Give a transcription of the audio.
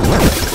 Let's go.